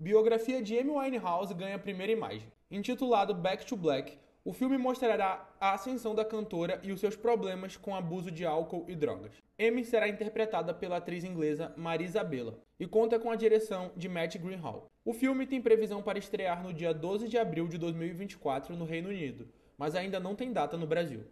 Biografia de Amy Winehouse ganha a primeira imagem. Intitulado Back to Black, o filme mostrará a ascensão da cantora e os seus problemas com abuso de álcool e drogas. Amy será interpretada pela atriz inglesa Marisa Bella e conta com a direção de Matt Greenhall. O filme tem previsão para estrear no dia 12 de abril de 2024 no Reino Unido, mas ainda não tem data no Brasil.